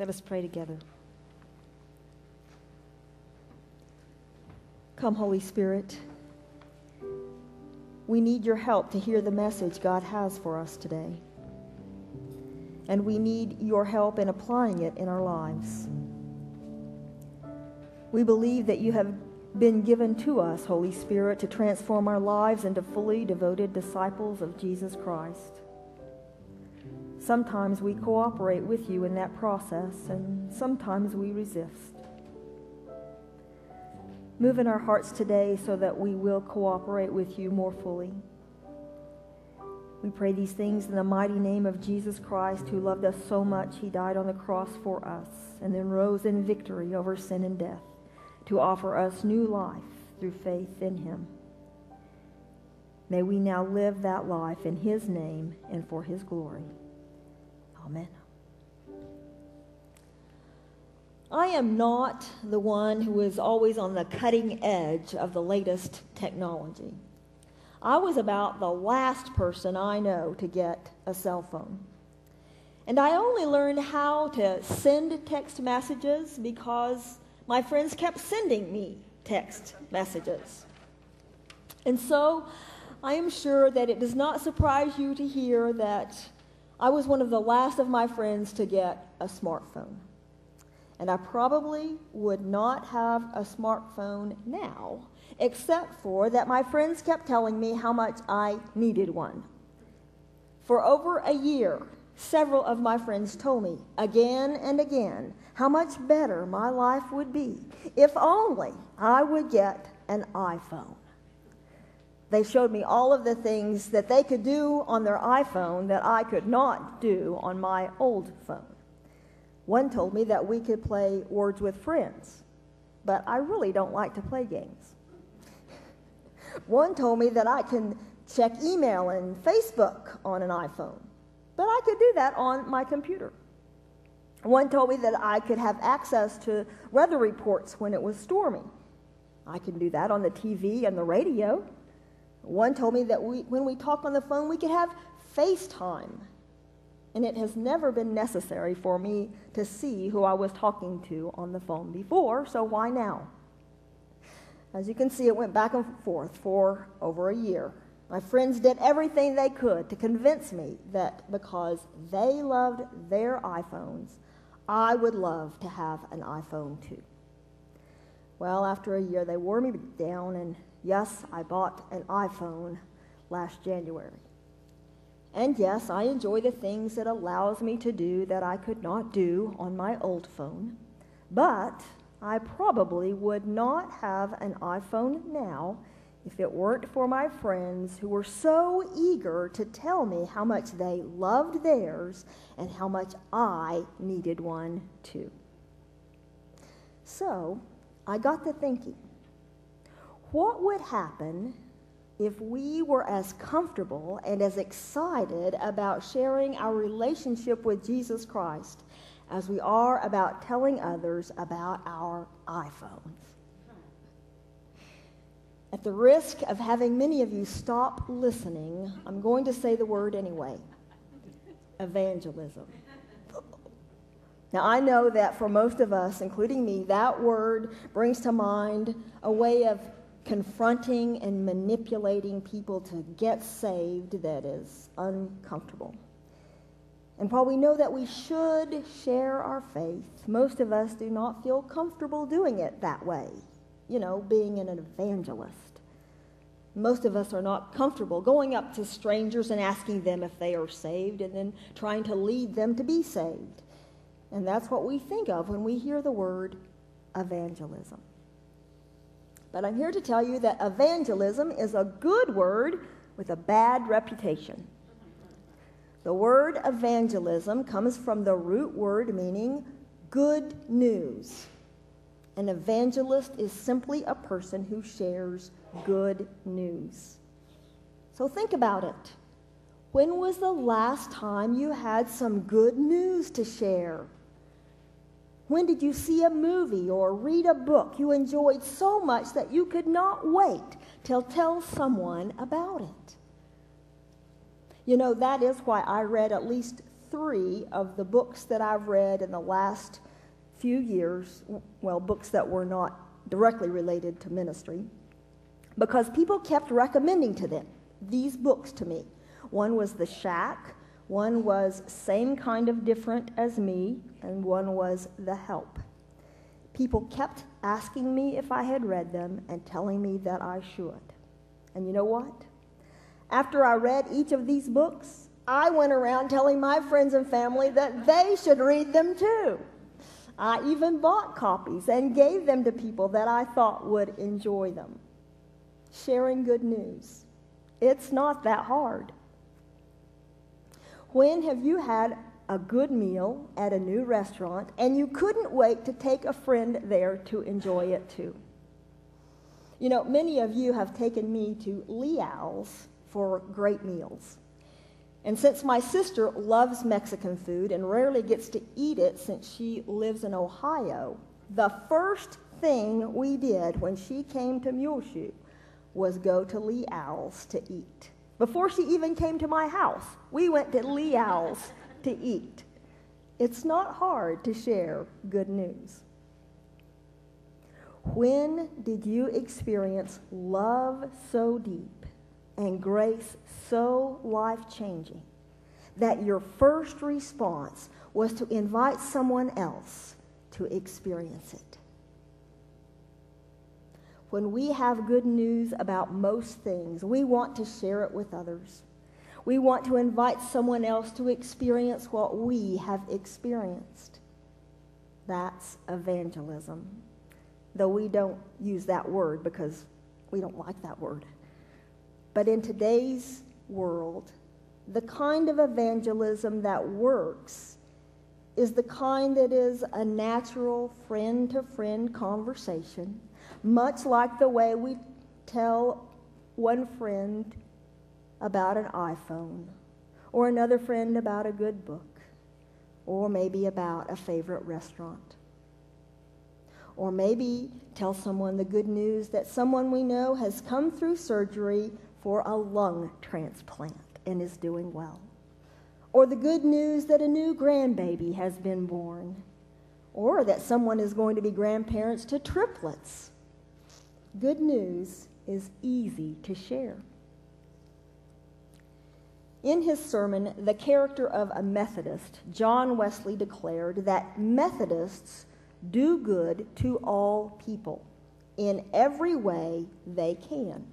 Let us pray together. Come, Holy Spirit. We need your help to hear the message God has for us today. And we need your help in applying it in our lives. We believe that you have been given to us, Holy Spirit, to transform our lives into fully devoted disciples of Jesus Christ. Sometimes we cooperate with you in that process, and sometimes we resist. Move in our hearts today so that we will cooperate with you more fully. We pray these things in the mighty name of Jesus Christ, who loved us so much he died on the cross for us and then rose in victory over sin and death to offer us new life through faith in him. May we now live that life in his name and for his glory. Amen. I am not the one who is always on the cutting edge of the latest technology. I was about the last person I know to get a cell phone. And I only learned how to send text messages because my friends kept sending me text messages. And so I am sure that it does not surprise you to hear that I was one of the last of my friends to get a smartphone. And I probably would not have a smartphone now, except for that my friends kept telling me how much I needed one. For over a year, several of my friends told me again and again how much better my life would be if only I would get an iPhone. They showed me all of the things that they could do on their iPhone that I could not do on my old phone. One told me that we could play Words with Friends, but I really don't like to play games. One told me that I can check email and Facebook on an iPhone, but I could do that on my computer. One told me that I could have access to weather reports when it was stormy. I can do that on the TV and the radio. One told me that we, when we talk on the phone, we could have FaceTime and it has never been necessary for me to see who I was talking to on the phone before, so why now? As you can see, it went back and forth for over a year. My friends did everything they could to convince me that because they loved their iPhones, I would love to have an iPhone too. Well, after a year, they wore me down, and yes, I bought an iPhone last January. And yes, I enjoy the things it allows me to do that I could not do on my old phone. But I probably would not have an iPhone now if it weren't for my friends who were so eager to tell me how much they loved theirs and how much I needed one too. So I got to thinking what would happen if we were as comfortable and as excited about sharing our relationship with Jesus Christ as we are about telling others about our iPhones. At the risk of having many of you stop listening, I'm going to say the word anyway evangelism. Now, I know that for most of us, including me, that word brings to mind a way of confronting and manipulating people to get saved that is uncomfortable. And while we know that we should share our faith, most of us do not feel comfortable doing it that way, you know, being an evangelist. Most of us are not comfortable going up to strangers and asking them if they are saved and then trying to lead them to be saved. And that's what we think of when we hear the word evangelism. But I'm here to tell you that evangelism is a good word with a bad reputation. The word evangelism comes from the root word meaning good news. An evangelist is simply a person who shares good news. So think about it. When was the last time you had some good news to share? When did you see a movie or read a book you enjoyed so much that you could not wait till tell someone about it? You know, that is why I read at least three of the books that I've read in the last few years, well, books that were not directly related to ministry, because people kept recommending to them these books to me. One was The Shack, one was Same Kind of Different as Me, and one was The Help. People kept asking me if I had read them and telling me that I should. And you know what? After I read each of these books, I went around telling my friends and family that they should read them too. I even bought copies and gave them to people that I thought would enjoy them. Sharing good news. It's not that hard. When have you had a good meal at a new restaurant and you couldn't wait to take a friend there to enjoy it too? You know, many of you have taken me to Leal's for great meals. And since my sister loves Mexican food and rarely gets to eat it since she lives in Ohio, the first thing we did when she came to Muleshoe was go to Leal's to eat. Before she even came to my house, we went to Leal's to eat. It's not hard to share good news. When did you experience love so deep and grace so life changing that your first response was to invite someone else to experience it? When we have good news about most things, we want to share it with others. We want to invite someone else to experience what we have experienced. That's evangelism. Though we don't use that word because we don't like that word. But in today's world, the kind of evangelism that works is the kind that is a natural friend to friend conversation, much like the way we tell one friend about an iPhone, or another friend about a good book, or maybe about a favorite restaurant. Or maybe tell someone the good news that someone we know has come through surgery for a lung transplant and is doing well. Or the good news that a new grandbaby has been born. Or that someone is going to be grandparents to triplets. Good news is easy to share. In his sermon, The Character of a Methodist, John Wesley declared that Methodists do good to all people in every way they can.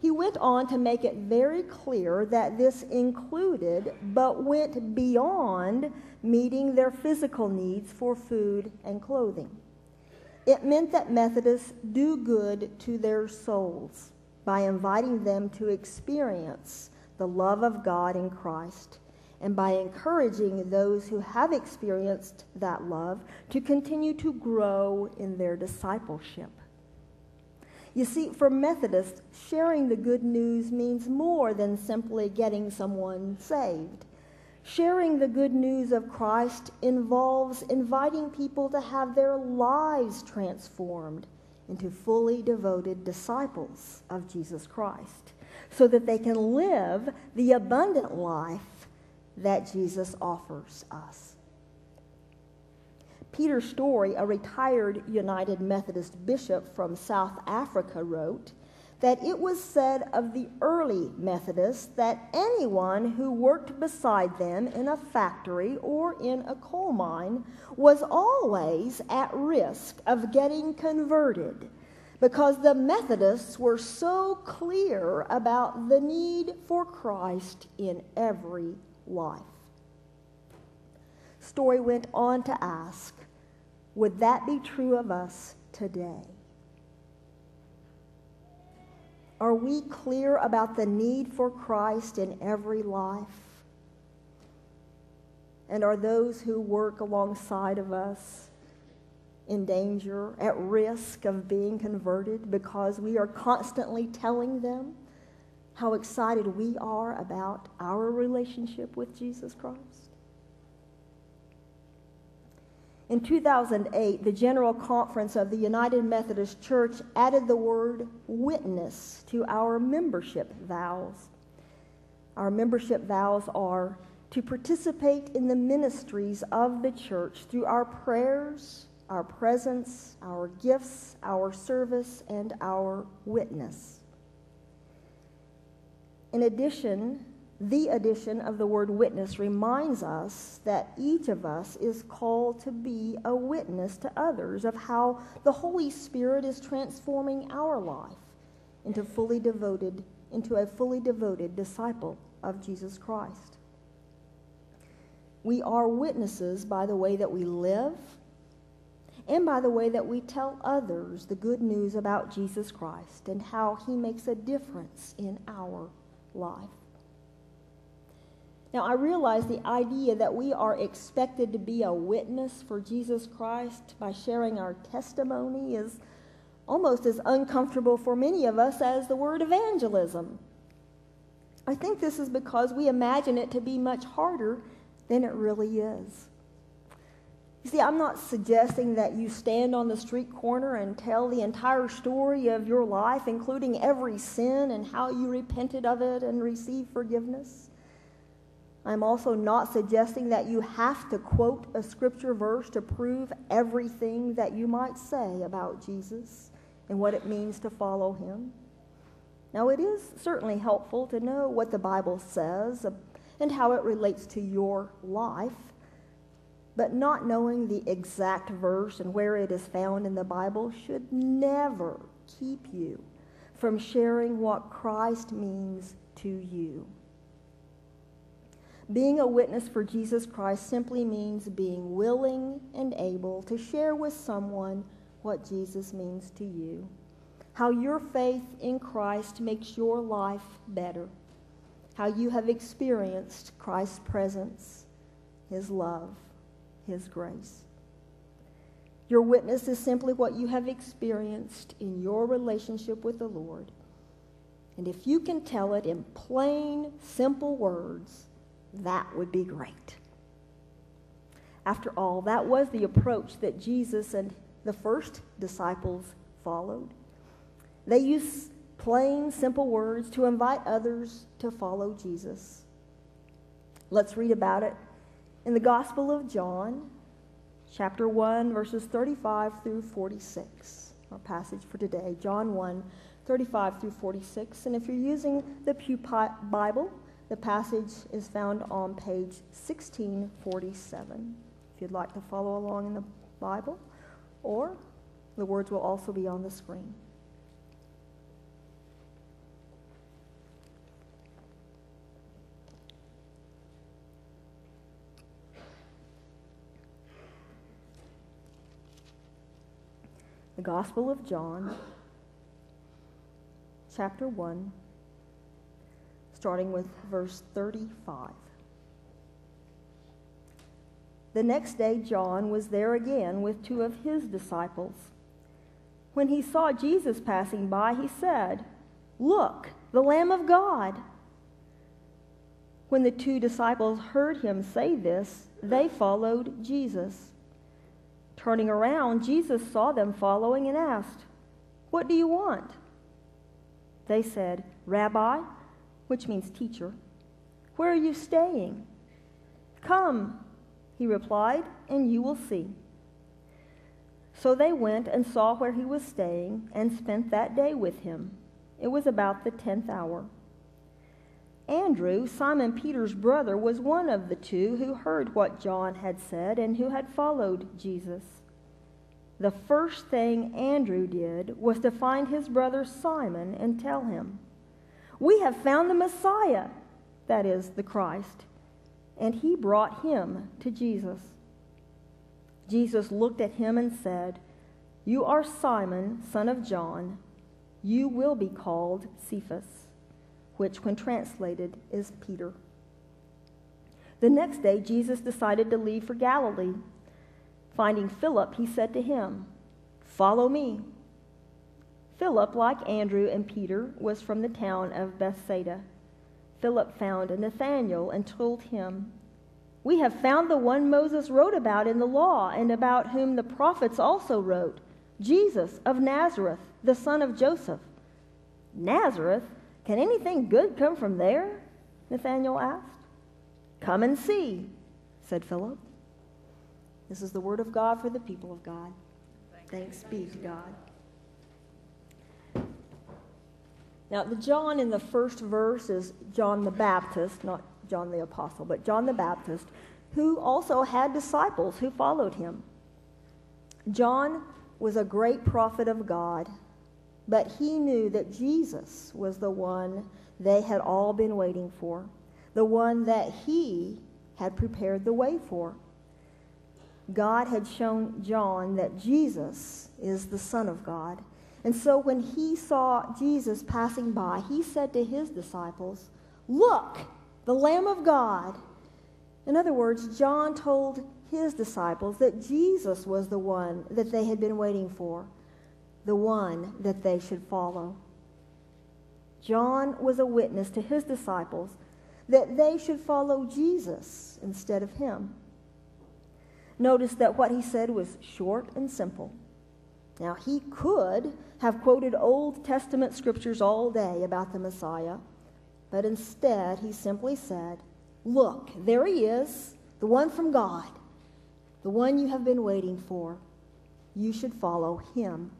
He went on to make it very clear that this included, but went beyond, meeting their physical needs for food and clothing. It meant that Methodists do good to their souls by inviting them to experience the love of God in Christ and by encouraging those who have experienced that love to continue to grow in their discipleship. You see, for Methodists, sharing the good news means more than simply getting someone saved. Sharing the good news of Christ involves inviting people to have their lives transformed into fully devoted disciples of Jesus Christ so that they can live the abundant life that Jesus offers us. Peter Storey, a retired United Methodist bishop from South Africa, wrote that it was said of the early Methodists that anyone who worked beside them in a factory or in a coal mine was always at risk of getting converted because the Methodists were so clear about the need for Christ in every life. Storey went on to ask, would that be true of us today? Are we clear about the need for Christ in every life? And are those who work alongside of us in danger, at risk of being converted because we are constantly telling them how excited we are about our relationship with Jesus Christ? In 2008, the General Conference of the United Methodist Church added the word witness to our membership vows. Our membership vows are to participate in the ministries of the church through our prayers, our presence, our gifts, our service, and our witness. In addition, the addition of the word witness reminds us that each of us is called to be a witness to others of how the Holy Spirit is transforming our life into fully devoted into a fully devoted disciple of Jesus Christ. We are witnesses by the way that we live and by the way that we tell others the good news about Jesus Christ and how he makes a difference in our life. Now, I realize the idea that we are expected to be a witness for Jesus Christ by sharing our testimony is almost as uncomfortable for many of us as the word evangelism. I think this is because we imagine it to be much harder than it really is. You see, I'm not suggesting that you stand on the street corner and tell the entire story of your life, including every sin and how you repented of it and received forgiveness. I'm also not suggesting that you have to quote a scripture verse to prove everything that you might say about Jesus and what it means to follow him. Now, it is certainly helpful to know what the Bible says and how it relates to your life, but not knowing the exact verse and where it is found in the Bible should never keep you from sharing what Christ means to you. Being a witness for Jesus Christ simply means being willing and able to share with someone what Jesus means to you, how your faith in Christ makes your life better, how you have experienced Christ's presence, His love, His grace. Your witness is simply what you have experienced in your relationship with the Lord. And if you can tell it in plain, simple words, that would be great. After all, that was the approach that Jesus and the first disciples followed. They used plain, simple words to invite others to follow Jesus. Let's read about it in the Gospel of John, chapter 1, verses 35 through 46. Our passage for today, John 1, 35 through 46. And if you're using the Pew Bible, the passage is found on page 1647. If you'd like to follow along in the Bible or the words will also be on the screen. The Gospel of John, chapter 1, starting with verse 35. The next day, John was there again with two of his disciples. When he saw Jesus passing by, he said, Look, the Lamb of God. When the two disciples heard him say this, they followed Jesus. Turning around, Jesus saw them following and asked, What do you want? They said, Rabbi, which means teacher, where are you staying? Come, he replied, and you will see. So they went and saw where he was staying and spent that day with him. It was about the tenth hour. Andrew, Simon Peter's brother, was one of the two who heard what John had said and who had followed Jesus. The first thing Andrew did was to find his brother Simon and tell him, We have found the Messiah, that is, the Christ and he brought him to Jesus. Jesus looked at him and said, You are Simon, son of John. You will be called Cephas, which, when translated, is Peter. The next day, Jesus decided to leave for Galilee. Finding Philip, he said to him, Follow me. Philip, like Andrew and Peter, was from the town of Bethsaida. Philip found Nathanael and told him, We have found the one Moses wrote about in the law and about whom the prophets also wrote, Jesus of Nazareth, the son of Joseph. Nazareth? Can anything good come from there? Nathanael asked. Come and see, said Philip. This is the word of God for the people of God. Thanks be to God. Now, the John in the first verse is John the Baptist, not John the Apostle, but John the Baptist, who also had disciples who followed him. John was a great prophet of God, but he knew that Jesus was the one they had all been waiting for, the one that he had prepared the way for. God had shown John that Jesus is the Son of God. And so when he saw Jesus passing by, he said to his disciples, Look, the Lamb of God. In other words, John told his disciples that Jesus was the one that they had been waiting for, the one that they should follow. John was a witness to his disciples that they should follow Jesus instead of him. Notice that what he said was short and simple. Now, he could have quoted Old Testament scriptures all day about the Messiah, but instead he simply said, Look, there he is, the one from God, the one you have been waiting for. You should follow him.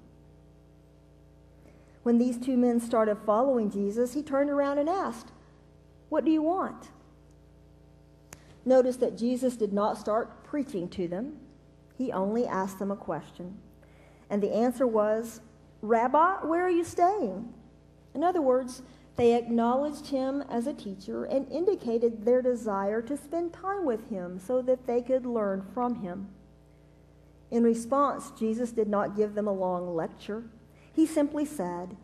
When these two men started following Jesus, he turned around and asked, What do you want? Notice that Jesus did not start preaching to them, he only asked them a question. And the answer was, Rabbi, where are you staying? In other words, they acknowledged him as a teacher and indicated their desire to spend time with him so that they could learn from him. In response, Jesus did not give them a long lecture. He simply said,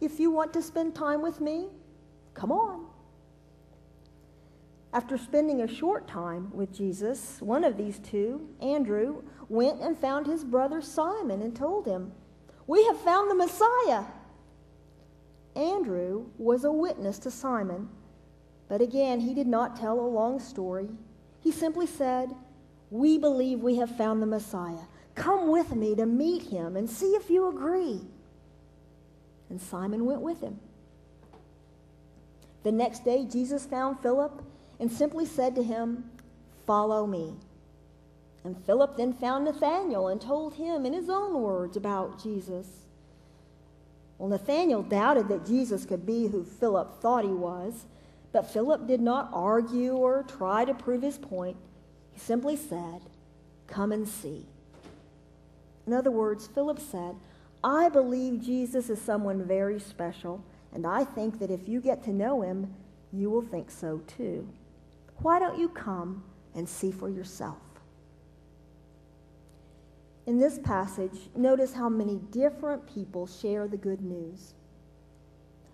If you want to spend time with me, come on. After spending a short time with Jesus, one of these two, Andrew, went and found his brother Simon and told him, We have found the Messiah. Andrew was a witness to Simon, but again, he did not tell a long story. He simply said, We believe we have found the Messiah. Come with me to meet him and see if you agree. And Simon went with him. The next day, Jesus found Philip and simply said to him, Follow me. And Philip then found Nathanael and told him in his own words about Jesus. Well, Nathanael doubted that Jesus could be who Philip thought he was, but Philip did not argue or try to prove his point. He simply said, Come and see. In other words, Philip said, I believe Jesus is someone very special, and I think that if you get to know him, you will think so too. Why don't you come and see for yourself? In this passage, notice how many different people share the good news.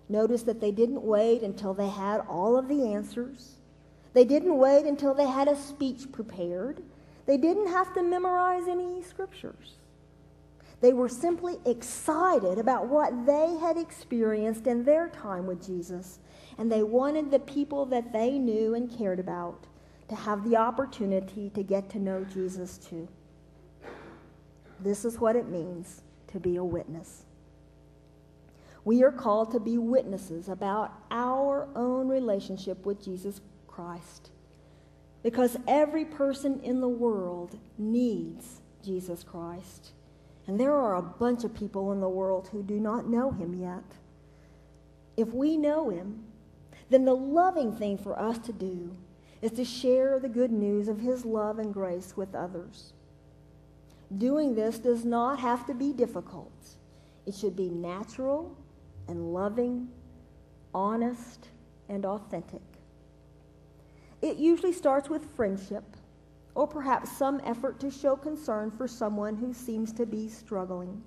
Notice that they didn't wait until they had all of the answers. They didn't wait until they had a speech prepared. They didn't have to memorize any scriptures. They were simply excited about what they had experienced in their time with Jesus and they wanted the people that they knew and cared about to have the opportunity to get to know Jesus too. This is what it means to be a witness. We are called to be witnesses about our own relationship with Jesus Christ. Because every person in the world needs Jesus Christ. And there are a bunch of people in the world who do not know him yet. If we know him, then the loving thing for us to do is to share the good news of His love and grace with others. Doing this does not have to be difficult. It should be natural and loving, honest and authentic. It usually starts with friendship or perhaps some effort to show concern for someone who seems to be struggling.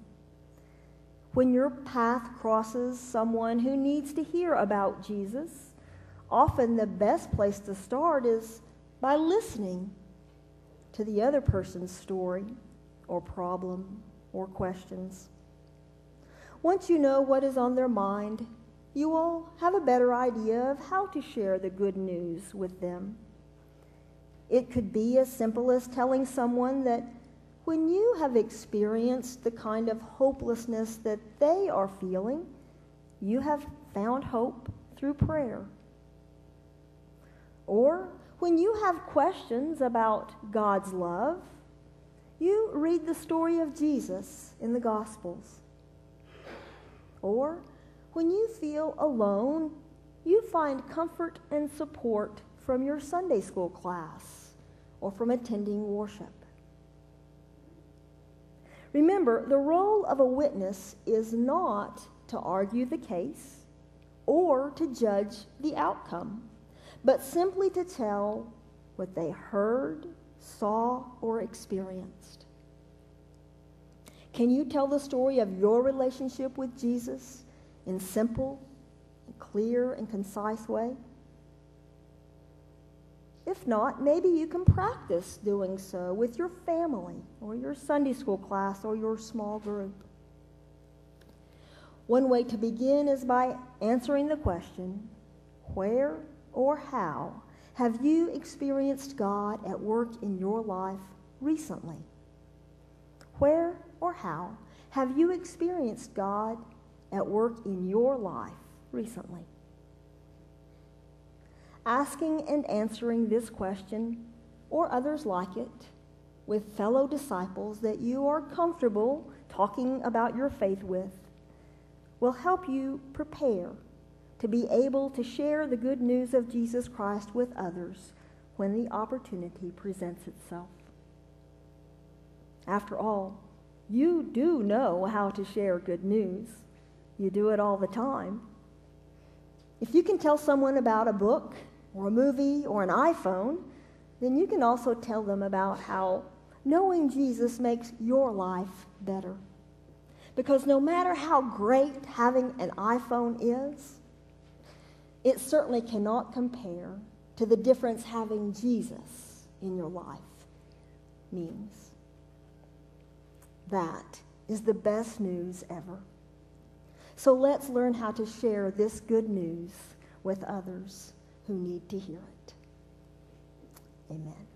When your path crosses someone who needs to hear about Jesus, often the best place to start is by listening to the other person's story or problem or questions. Once you know what is on their mind, you will have a better idea of how to share the good news with them. It could be as simple as telling someone that when you have experienced the kind of hopelessness that they are feeling, you have found hope through prayer. Or When you have questions about God's love, you read the story of Jesus in the Gospels. Or when you feel alone, you find comfort and support from your Sunday school class or from attending worship. Remember, the role of a witness is not to argue the case or to judge the outcome, but simply to tell what they heard, saw, or experienced. Can you tell the story of your relationship with Jesus in simple, clear, and concise way? If not, maybe you can practice doing so with your family or your Sunday school class or your small group. One way to begin is by answering the question where or how have you experienced God at work in your life recently? Where or how have you experienced God at work in your life recently? Asking and answering this question, or others like it, with fellow disciples that you are comfortable talking about your faith with, will help you prepare to be able to share the good news of Jesus Christ with others when the opportunity presents itself. After all, you do know how to share good news. You do it all the time. If you can tell someone about a book or a movie or an iPhone, then you can also tell them about how knowing Jesus makes your life better. Because no matter how great having an iPhone is, it certainly cannot compare to the difference having Jesus in your life means. That is the best news ever. So let's learn how to share this good news with others who need to hear it. Amen.